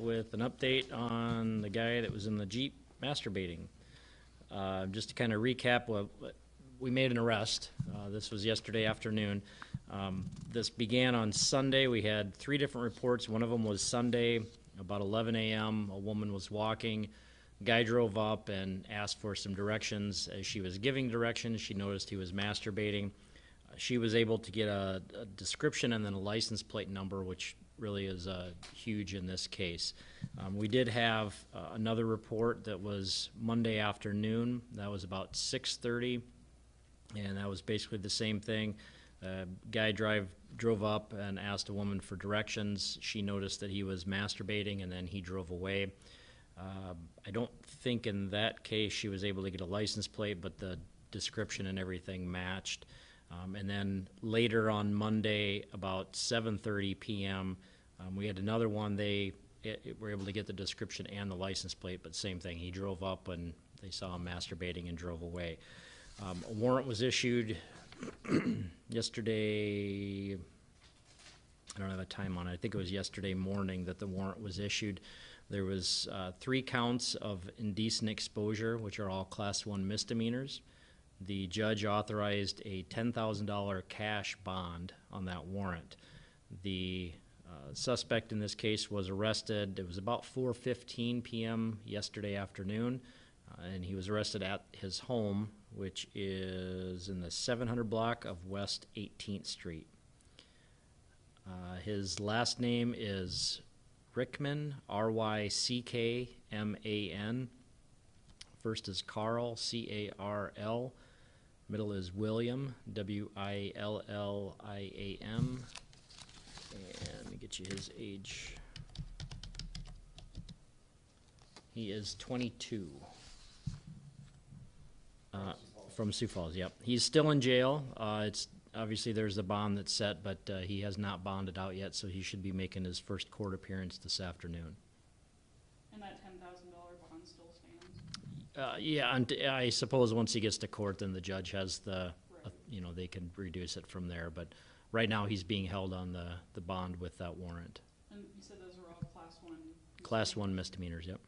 with an update on the guy that was in the Jeep masturbating. Uh, Just to kind of recap, what- we made an arrest. Uh, This was yesterday afternoon. Um, This began on Sunday. We had three different reports. One of them was Sunday, about 11 a.m. A woman was walking. Guy drove up and asked for some directions. As she was giving directions, she noticed he was masturbating. Uh, She was able to get a, a description and then a license plate number, which really is uh, huge in this case. Um, we did have uh, another report that was Monday afternoon. That was about 6:30, and that was basically the same thing. Uh, guy drive drove up and asked a woman for directions. She noticed that he was masturbating, and then he drove away. Uh, I don't think in that case she was able to get a license plate, but the description and everything matched. Um, and then later on Monday, about 7:30 p.m., um, we had another one. They it, it were able to get the description and the license plate, but same thing. He drove up and they saw him masturbating and drove away. Um, a warrant was issued yesterday. I don't have a time on it. I think it was yesterday morning that the warrant was issued. There was uh, three counts of indecent exposure, which are all class one misdemeanors. The judge authorized a ten thousand dollar cash bond on that warrant. The uh, suspect in this case was arrested. It was about four fifteen p.m. yesterday afternoon, uh, and he was arrested at his home, which is in the seven hundred block of West Eighteenth Street. Uh, his last name is Ryckman, R Y C K M A N. First is Carl, C A R L. Middle is William, W I L L I A M. And let me get you his age. He is 22. Uh, from Sioux Falls, yep. He's still in jail. Uh, it's obviously there's a bond that's set, but uh, he has not bonded out yet, so he should be making his first court appearance this afternoon. And that ten thousand dollar bond still stands? Uh, yeah, and I suppose once he gets to court, then the judge has the, uh, you know, they can reduce it from there. But right now, he's being held on the, the bond with that warrant. And you said those are all class one? Class one misdemeanors, yep.